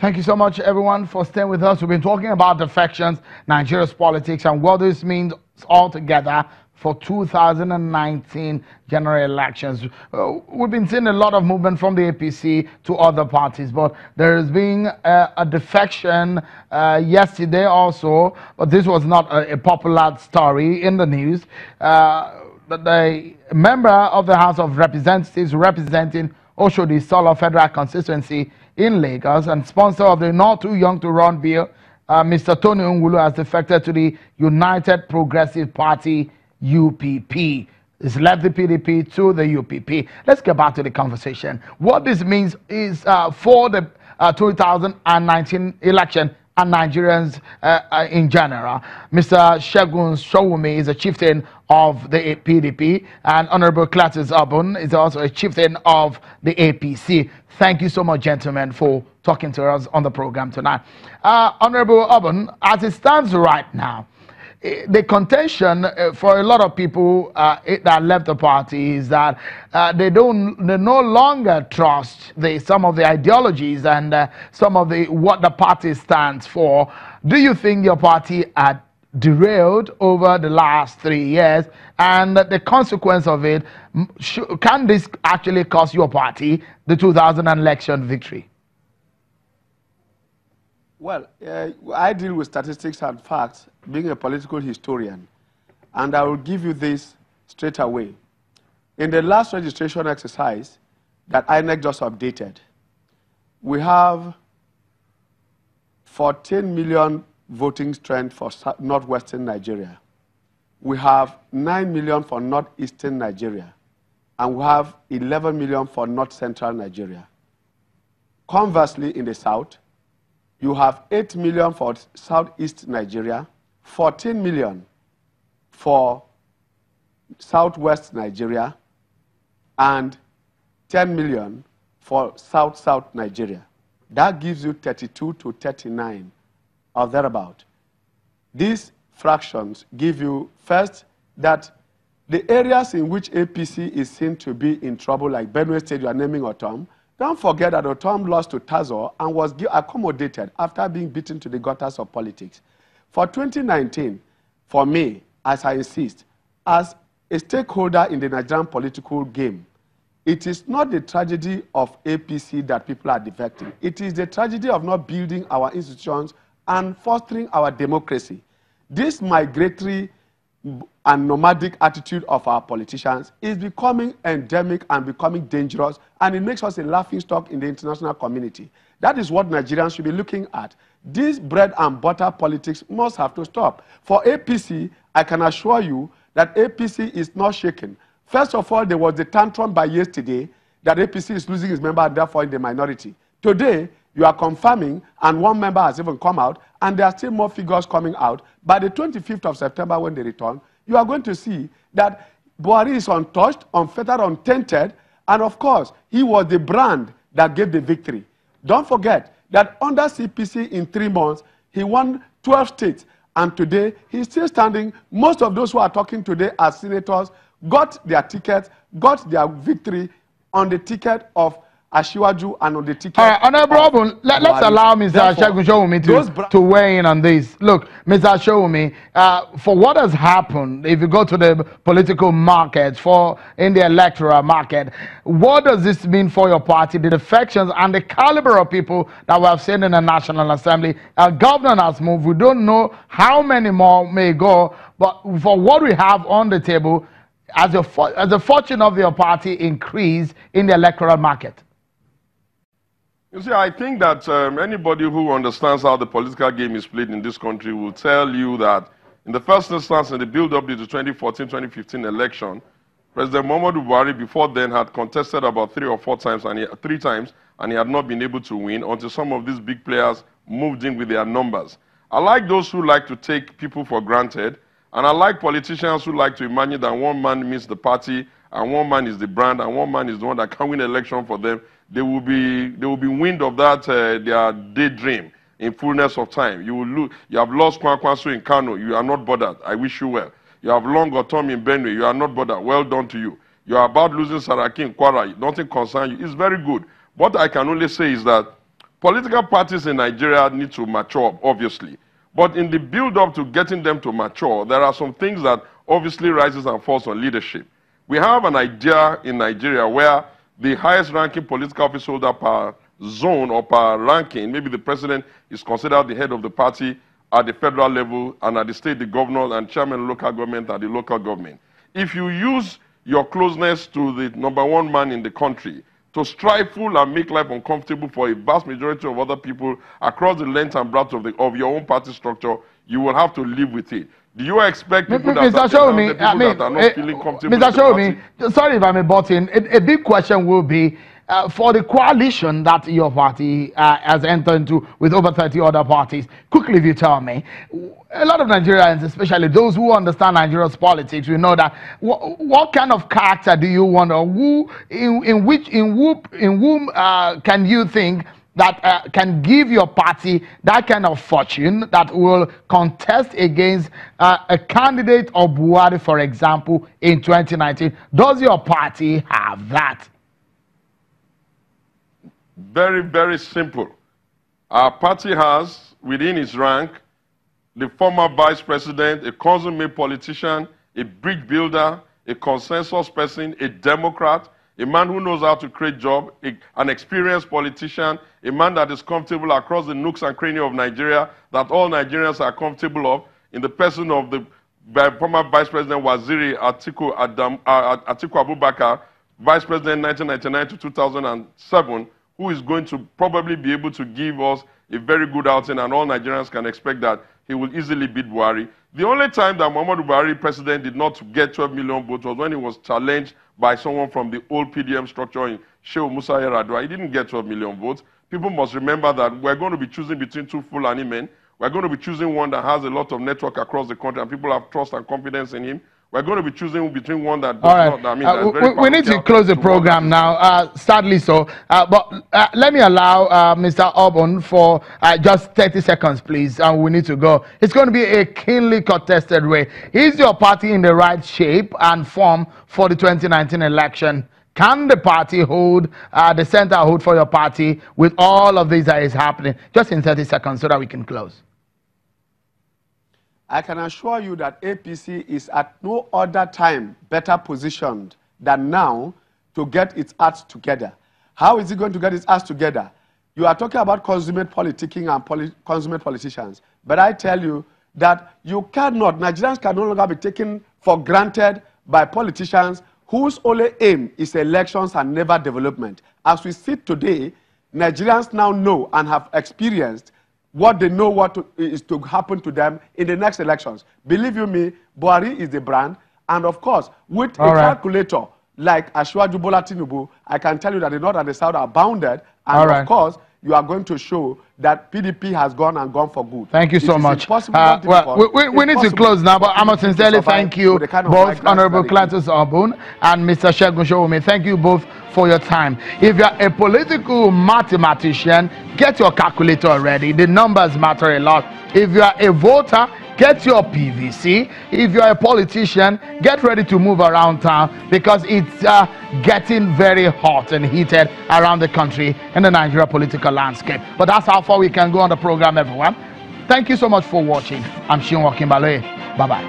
Thank you so much, everyone, for staying with us. We've been talking about defections, Nigeria's politics, and what this means altogether for 2019 general elections. Uh, we've been seeing a lot of movement from the APC to other parties, but there has been a, a defection uh, yesterday also, but this was not a, a popular story in the news. Uh, the member of the House of Representatives representing Oshodi Isolo Federal Constituency in Lagos and sponsor of the Not Too Young to Run bill, uh, Mr. Tony Nwulu has defected to the United Progressive Party, UPP. He's left the PDP to the UPP. Let's get back to the conversation. What this means is uh, for the uh, 2019 election, and Nigerians uh, uh, in general. Mr. Segun Sowunmi is a chieftain of the PDP, and Honorable Cletus Obun is also a chieftain of the APC. Thank you so much, gentlemen, for talking to us on the program tonight. Uh, Honorable Obun, as it stands right now, the contention uh, for a lot of people uh, that left the party is that uh, they don't they no longer trust the some of the ideologies and uh, some of the what the party stands for. Do you think your party had derailed over the last three years? And the consequence of it can this actually cost your party the 2000 election victory well, uh, I deal with statistics and facts, being a political historian, and I will give you this straight away. In the last registration exercise that INEC just updated, we have 14 million voting strength for northwestern Nigeria. We have 9 million for northeastern Nigeria, and we have 11 million for north central Nigeria. Conversely, in the south, you have 8 million for southeast Nigeria, 14 million for southwest Nigeria, and 10 million for south-south Nigeria. That gives you 32 to 39 or thereabout. These fractions give you first that the areas in which APC is seen to be in trouble, like Benue State, you are naming Ortom, don't forget that Otom lost to Tazor and was accommodated after being beaten to the gutters of politics. For 2019, for me, as I insist, as a stakeholder in the Nigerian political game, it is not the tragedy of APC that people are defecting. It is the tragedy of not building our institutions and fostering our democracy. This migratory and nomadic attitude of our politicians is becoming endemic and becoming dangerous, and it makes us a laughing stock in the international community. That is what Nigerians should be looking at. This bread and butter politics must have to stop. For APC, I can assure you that APC is not shaken. First of all, there was the tantrum by yesterday that APC is losing its member and therefore in the minority. Today, you are confirming, and one member has even come out, and there are still more figures coming out. By the 25th of September, when they return, you are going to see that Buhari is untouched, unfettered, untainted, and of course, he was the brand that gave the victory. Don't forget that under CPC in three months, he won 12 states, and today he's still standing. Most of those who are talking today as senators got their tickets, got their victory on the ticket of Asiwaju and on the ticket. All right, Honorable Obun, let, us allow Mr. Sowunmi to, to weigh in on this. Look, Mr. Sowunmi, uh, for what has happened, if you go to the political market, for in the electoral market, what does this mean for your party, the defections and the caliber of people that we have seen in the National Assembly? Our governor has moved. We don't know how many more may go, but for what we have on the table, as, a, as the fortune of your party increase in the electoral market? You see, I think that um, anybody who understands how the political game is played in this country will tell you that in the first instance, in the build-up to the 2014-2015 election, President Muhammadu Buhari before then had contested about three or four times, and he, three times, and he had not been able to win until some of these big players moved in with their numbers. I like those who like to take people for granted, and I like politicians who like to imagine that one man means the party, and one man is the brand, and one man is the one that can win election for them they will be, they will be wind of that, uh, their daydream in fullness of time. You will lose, you have lost Kwankwaso in Kano. You are not bothered. I wish you well. You have long Ortom in Benue. You are not bothered. Well done to you. You are about losing Saraki in Kwara. Nothing concerns you. It's very good. What I can only say is that Political parties in Nigeria need to mature, obviously. But in the build-up to getting them to mature, there are some things that obviously rises and falls on leadership. We have an idea in Nigeria where the highest ranking political office holder per zone or per ranking, maybe the president is considered the head of the party at the federal level and at the state, the governor and chairman of local government at the local government. If you use your closeness to the number one man in the country to stifle and make life uncomfortable for a vast majority of other people across the length and breadth of, the, of your own party structure, you will have to live with it. Do you expect people, that, Mr. are, Sowunmi, people I mean, that are not eh, feeling comfortable Mr. Sowunmi, party? sorry if I'm a in. A, a big question will be uh, for the coalition that your party uh, has entered into with over 30 other parties. Quickly, if you tell me, a lot of Nigerians, especially those who understand Nigeria's politics, we know that wh- what kind of character do you want, or who, in, in which, in whom, in whom uh, can you think that uh, can give your party that kind of fortune that will contest against uh, a candidate of Buhari, for example, in 2019. Does your party have that? Very, very simple. Our party has within its rank the former vice president, a consummate politician, a bridge builder, a consensus person, a Democrat, a man who knows how to create jobs, an experienced politician, a man that is comfortable across the nooks and crannies of Nigeria, that all Nigerians are comfortable of, in the person of the former Vice President Waziri Atiku, Adam, uh, Atiku Abubakar, Vice President 1999 to 2007, who is going to probably be able to give us a very good outing, and all Nigerians can expect that he will easily beat Buhari. The only time that Muhammadu Buhari, president, did not get 12 million votes was when he was challenged by someone from the old PDM structure in Shehu Musa Yaradua. He didn't get 12 million votes. People must remember that we're going to be choosing between two Fulani men. We're going to be choosing one that has a lot of network across the country and people have trust and confidence in him. We're going to be choosing between one that does All right. not, I mean, Uh, we, we need to close the one program now, uh, sadly so. Uh, but uh, let me allow uh, Mr. Obun for uh, just 30 seconds, please. And we need to go. It's going to be a keenly contested way. Is your party in the right shape and form for the 2019 election? Can the party hold, uh, the center hold for your party with all of this that is happening? Just in 30 seconds so that we can close. I can assure you that APC is at no other time better positioned than now to get its acts together. How is it going to get its acts together? You are talking about consummate politicking and consummate politicians. But I tell you that you cannot, Nigerians can no longer be taken for granted by politicians whose only aim is elections and never development. As we sit today, Nigerians now know and have experienced what they know what to, is to happen to them in the next elections. Believe you me, Buhari is the brand. And of course, with All a right. calculator like Asiwaju Bola Tinubu, I can tell you that the North and the South are bounded. And All of right. course, you are going to show that PDP has gone and gone for good. Thank you so much. Uh, well, we, we, we need to close now, but for I must PDP to sincerely thank you, kind of both Honorable that they do. Cletus Obun and Mr. Segun Sowunmi. Thank you both for your time. If you're a political mathematician, get your calculator ready. The numbers matter a lot. If you are a voter, get your PVC. If you're a politician, get ready to move around town because it's uh, getting very hot and heated around the country in the Nigeria political landscape. But that's how far we can go on the program, everyone. Thank you so much for watching. I'm Seun Okinbaloye. Bye bye.